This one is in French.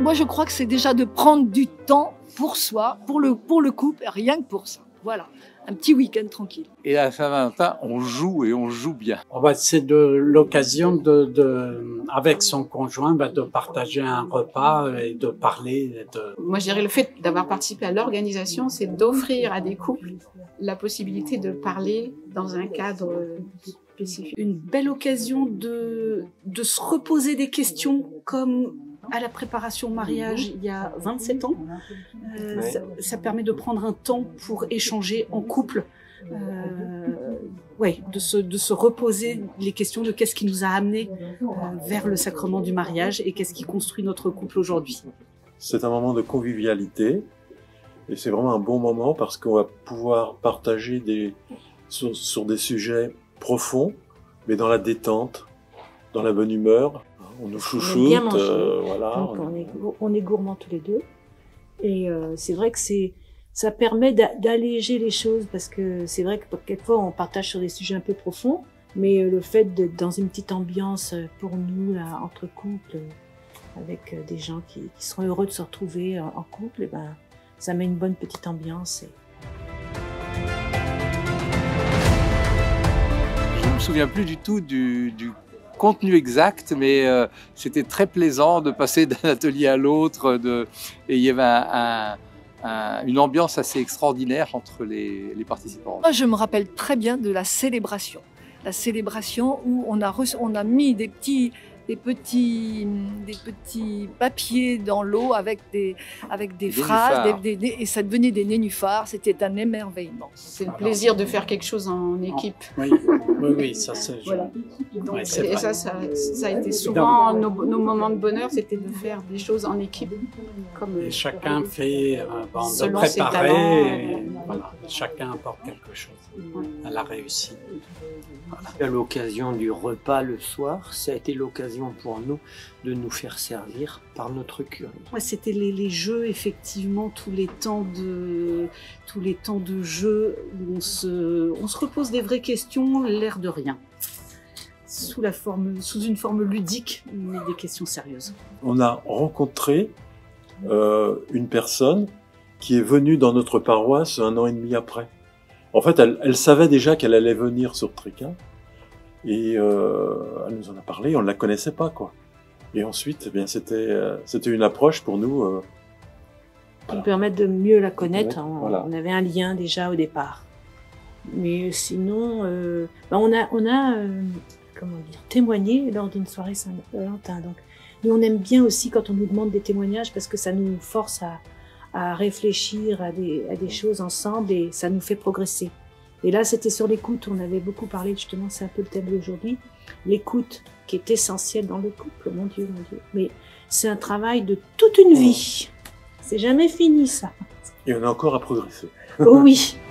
Moi, je crois que c'est déjà de prendre du temps pour soi, pour le, pour le couple, rien que pour ça. Voilà, un petit week-end tranquille. Et à la Saint-Valentin, on joue et on joue bien. Oh bah, c'est de l'occasion de, de, avec son conjoint, bah, de partager un repas et de parler. De... Moi, je dirais le fait d'avoir participé à l'organisation, c'est d'offrir à des couples la possibilité de parler dans un cadre spécifique. Une belle occasion de, de se reposer des questions comme à la préparation au mariage il y a 27 ans. Euh, ça, ça, permet de prendre un temps pour échanger en couple. Euh, ouais, de se, de se reposer les questions de qu'est-ce qui nous a amené euh, vers le sacrement du mariage et qu'est-ce qui construit notre couple aujourd'hui. C'est un moment de convivialité et c'est vraiment un bon moment parce qu'on va pouvoir partager des, sur, sur des sujets profonds, mais dans la détente, dans la bonne humeur, on nous chouchoute, on euh, voilà. Donc on, est, on est gourmands tous les deux. Et euh, c'est vrai que c'est ça permet d'alléger les choses parce que c'est vrai que quelquefois on partage sur des sujets un peu profonds, mais euh, le fait d'être dans une petite ambiance pour nous là entre couples, avec des gens qui, qui seront heureux de se retrouver en couple, et eh ben ça met une bonne petite ambiance. Et... Je me souviens plus du tout du, du contenu exact, mais euh, c'était très plaisant de passer d'un atelier à l'autre. Et il y avait un, un, une ambiance assez extraordinaire entre les, participants. Moi, je me rappelle très bien de la célébration. La célébration où on a mis des petits, des petits, des petits papiers dans l'eau avec des, avec des, des phrases, des, des, et ça devenait des nénuphars. C'était un émerveillement. C'est le plaisir de faire quelque chose en équipe. Oui, oui, oui ça c'est. Voilà. Donc, ouais, et ça, ça, ça, a été souvent nos, nos moments de bonheur, c'était de faire des choses en équipe. Comme, et chacun fait, euh, bon, de préparer, et, voilà, chacun apporte quelque chose à la réussite. Voilà. À l'occasion du repas le soir, ça a été l'occasion pour nous de nous faire servir par notre curé. Ouais, C'était les, les, jeux, effectivement, tous les temps de, tous les temps de jeu où on se, on se repose des vraies questions, l'air de rien. Sous, la forme, sous une forme ludique, mais des questions sérieuses. On a rencontré euh, une personne qui est venue dans notre paroisse un an et demi après. En fait, elle, elle savait déjà qu'elle allait venir sur Tréquin. Et euh, elle nous en a parlé, on ne la connaissait pas, quoi. Et ensuite, eh bien, c'était, euh, c'était une approche pour nous. Euh, voilà. Pour permettre de mieux la connaître, on, voilà. on, avait un lien déjà au départ. Mais sinon, euh, ben on a, on a comment dire, témoigné lors d'une soirée Saint-Valentin. Donc, nous, on aime bien aussi quand on nous demande des témoignages parce que ça nous force à, à réfléchir à des, à des choses ensemble et ça nous fait progresser. Et là, c'était sur l'écoute. On avait beaucoup parlé, justement, c'est un peu le thème d'aujourd'hui. L'écoute, qui est essentielle dans le couple, mon Dieu, mon Dieu. Mais c'est un travail de toute une vie. C'est jamais fini, ça. Et on a encore à progresser. Oh oui.